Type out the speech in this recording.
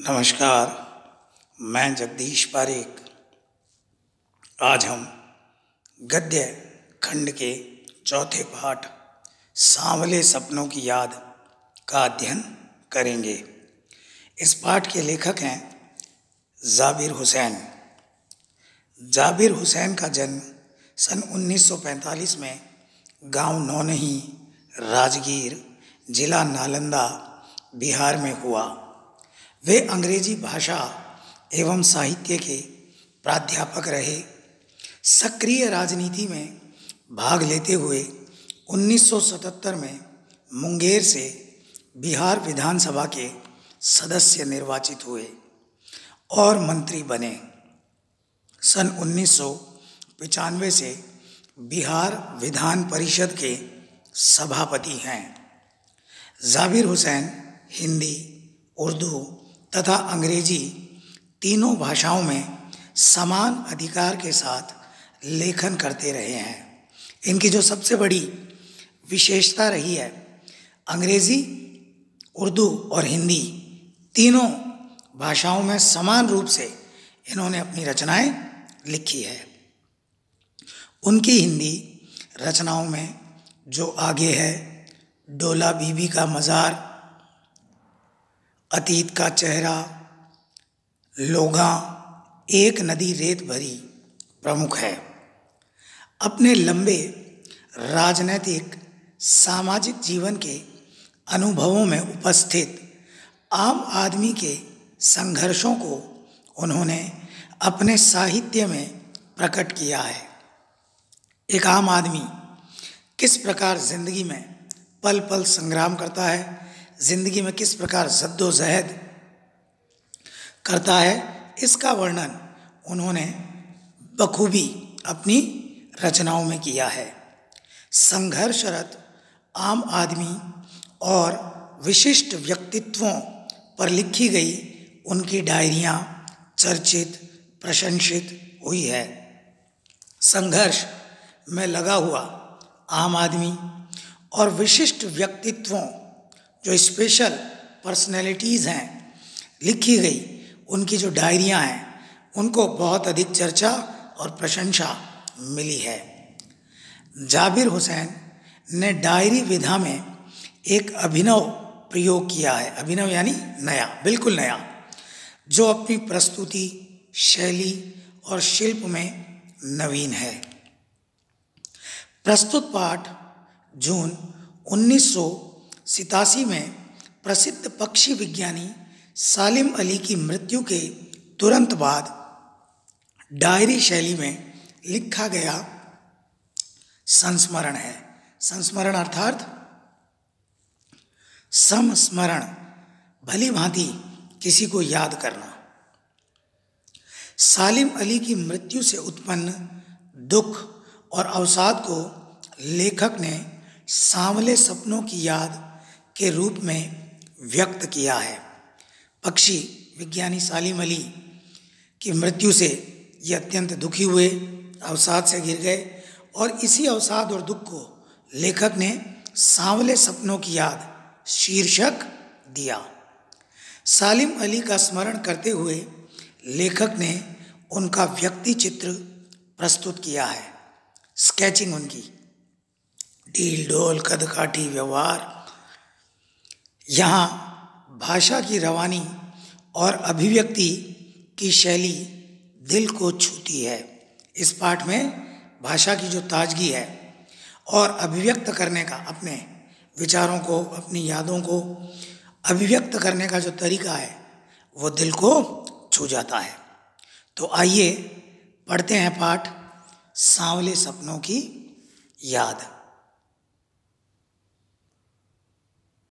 नमस्कार, मैं जगदीश पारेख। आज हम गद्य खंड के चौथे पाठ, सांवले सपनों की याद का अध्ययन करेंगे। इस पाठ के लेखक हैं जाबिर हुसैन। जाबिर हुसैन का जन्म सन 1945 में गाँव नौनही, राजगीर, जिला नालंदा, बिहार में हुआ। वे अंग्रेज़ी भाषा एवं साहित्य के प्राध्यापक रहे। सक्रिय राजनीति में भाग लेते हुए 1977 में मुंगेर से बिहार विधानसभा के सदस्य निर्वाचित हुए और मंत्री बने। सन उन्नीस से बिहार विधान परिषद के सभापति हैं। जाबिर हुसैन, हिंदी, उर्दू तथा अंग्रेज़ी तीनों भाषाओं में समान अधिकार के साथ लेखन करते रहे हैं। इनकी जो सबसे बड़ी विशेषता रही है, अंग्रेज़ी, उर्दू और हिंदी तीनों भाषाओं में समान रूप से इन्होंने अपनी रचनाएँ लिखी है। उनकी हिंदी रचनाओं में जो आगे है, डोला बीबी का मज़ार अतीत का चेहरा, लोगा, एक नदी रेत भरी प्रमुख है। अपने लंबे राजनैतिक, सामाजिक जीवन के अनुभवों में उपस्थित आम आदमी के संघर्षों को उन्होंने अपने साहित्य में प्रकट किया है। एक आम आदमी किस प्रकार ज़िंदगी में पल पल संग्राम करता है ज़िंदगी में किस प्रकार जद्दोजहद करता है, इसका वर्णन उन्होंने बखूबी अपनी रचनाओं में किया है। संघर्षरत आम आदमी और विशिष्ट व्यक्तित्वों पर लिखी गई उनकी डायरियाँ चर्चित, प्रशंसित हुई है। संघर्ष में लगा हुआ आम आदमी और विशिष्ट व्यक्तित्वों जो स्पेशल पर्सनैलिटीज़ हैं, लिखी गई, उनकी जो डायरियाँ हैं, उनको बहुत अधिक चर्चा और प्रशंसा मिली है। जाबिर हुसैन ने डायरी विधा में एक अभिनव प्रयोग किया है। अभिनव यानी नया, बिल्कुल नया, जो अपनी प्रस्तुति, शैली और शिल्प में नवीन है। प्रस्तुत पाठ जून उन्नीस सौ सितासी में प्रसिद्ध पक्षी विज्ञानी सालिम अली की मृत्यु के तुरंत बाद डायरी शैली में लिखा गया संस्मरण है। संस्मरण अर्थात समस्मरण, भली भांति किसी को याद करना। सालिम अली की मृत्यु से उत्पन्न दुख और अवसाद को लेखक ने सांवले सपनों की याद के रूप में व्यक्त किया है। पक्षी विज्ञानी सालिम अली की मृत्यु से ये अत्यंत दुखी हुए, अवसाद से गिर गए और इसी अवसाद और दुख को लेखक ने सांवले सपनों की याद शीर्षक दिया। सालिम अली का स्मरण करते हुए लेखक ने उनका व्यक्ति चित्र प्रस्तुत किया है। स्केचिंग उनकी। ढील डोल कदकाठी व्यवहार। यहाँ भाषा की रवानी और अभिव्यक्ति की शैली दिल को छूती है। इस पाठ में भाषा की जो ताजगी है और अभिव्यक्त करने का अपने विचारों को, अपनी यादों को अभिव्यक्त करने का जो तरीका है, वो दिल को छू जाता है। तो आइए पढ़ते हैं पाठ सांवले सपनों की याद।